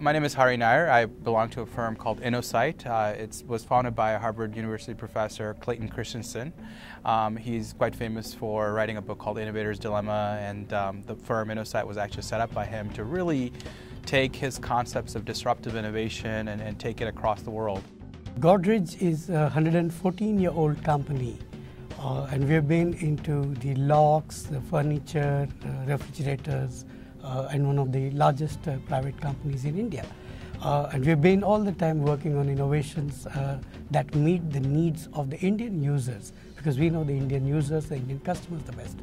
My name is Hari Nair. I belong to a firm called InnoSight. Uh, it was founded by a Harvard University professor, Clayton Christensen. Um, he's quite famous for writing a book called Innovator's Dilemma, and um, the firm InnoSight was actually set up by him to really take his concepts of disruptive innovation and, and take it across the world. Godrej is a 114 year old company. Uh, and we've been into the locks, the furniture, uh, refrigerators, and one of the largest uh, private companies in India. Uh, and we've been all the time working on innovations that meet the needs of the Indian users because we know the Indian users, the Indian customers the best.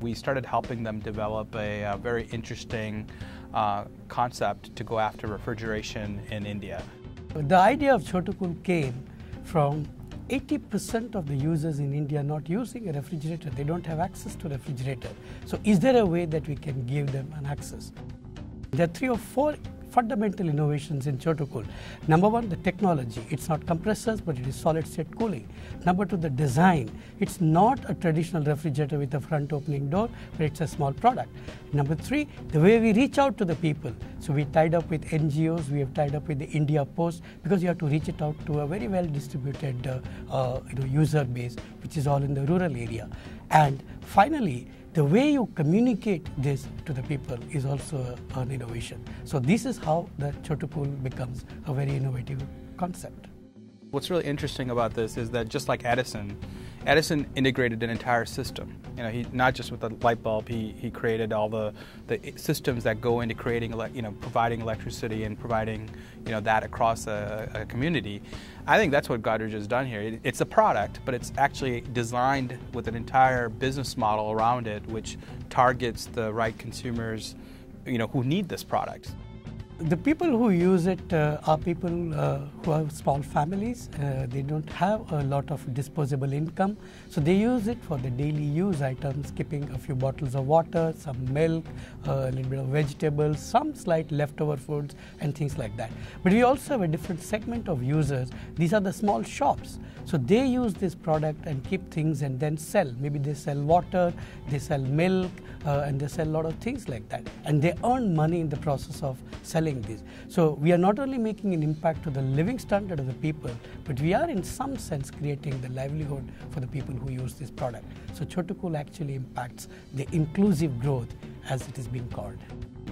We started helping them develop a, a very interesting uh, concept to go after refrigeration in India. The idea of Chotukool came from 80% of the users in India are not using a refrigerator. They don't have access to refrigerator. So is there a way that we can give them an access? There are three or four fundamental innovations in Chotukool. Number one, the technology. It's not compressors, but it is solid state cooling. Number two, the design. It's not a traditional refrigerator with a front opening door, but it's a small product. Number three, the way we reach out to the people. So we tied up with NGOs, we have tied up with the India Post because you have to reach it out to a very well distributed uh, uh, you know, user base, which is all in the rural area. And finally, the way you communicate this to the people is also an innovation. So this is how the Chotukool becomes a very innovative concept. What's really interesting about this is that just like Edison, Edison integrated an entire system. You know, he not just with the light bulb, he, he created all the, the systems that go into creating, you know, providing electricity and providing, you know, that across a, a community. I think that's what Godrej has done here. It, it's a product, but it's actually designed with an entire business model around it, which targets the right consumers, you know, who need this product. The people who use it uh, are people uh, who have small families. Uh, they don't have a lot of disposable income, so they use it for the daily use items, keeping a few bottles of water, some milk, uh, a little bit of vegetables, some slight leftover foods, and things like that. But we also have a different segment of users. These are the small shops. So they use this product and keep things and then sell. Maybe they sell water, they sell milk, uh, and they sell a lot of things like that. And they earn money in the process of selling these. So we are not only making an impact to the living standard of the people, but we are in some sense creating the livelihood for the people who use this product. So Chotukool actually impacts the inclusive growth as it is being called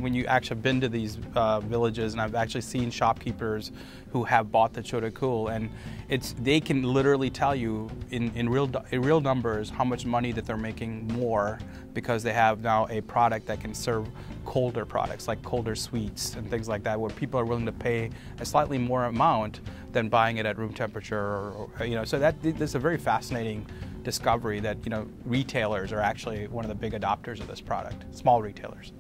when you actually been to these uh, villages, and I've actually seen shopkeepers who have bought the Chotukool, and it's they can literally tell you in, in real in real numbers how much money that they're making more because they have now a product that can serve colder products like colder sweets and things like that, where people are willing to pay a slightly more amount than buying it at room temperature, or, or you know. So that this is a very fascinating discovery that you know retailers are actually one of the big adopters of this product, small retailers.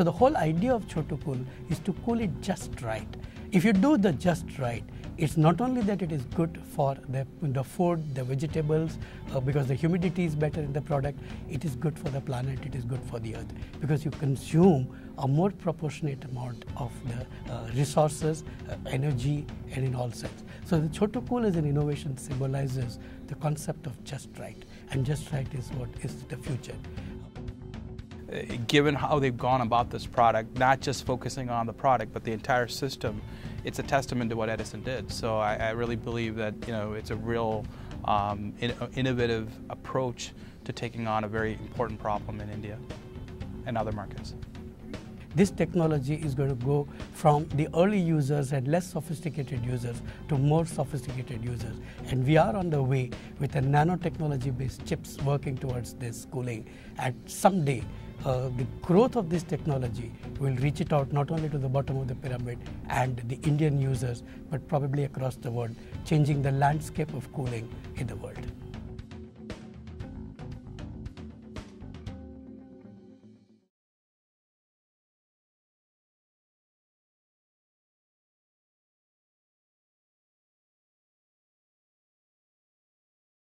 So the whole idea of Chotukool is to cool it just right. If you do the just right, it's not only that it is good for the, the food, the vegetables, uh, because the humidity is better in the product, it is good for the planet, it is good for the earth, because you consume a more proportionate amount of the uh, resources, uh, energy, and in all sense. So the Chotukool as an innovation symbolizes the concept of just right, and just right is what is the future given how they've gone about this product, not just focusing on the product, but the entire system, it's a testament to what Edison did. So I, I really believe that you know it's a real um, in, innovative approach to taking on a very important problem in India and other markets. This technology is going to go from the early users and less sophisticated users to more sophisticated users. And we are on the way with a nanotechnology based chips working towards this cooling. And someday, Uh, the growth of this technology will reach it out not only to the bottom of the pyramid and the Indian users, but probably across the world, changing the landscape of cooling in the world.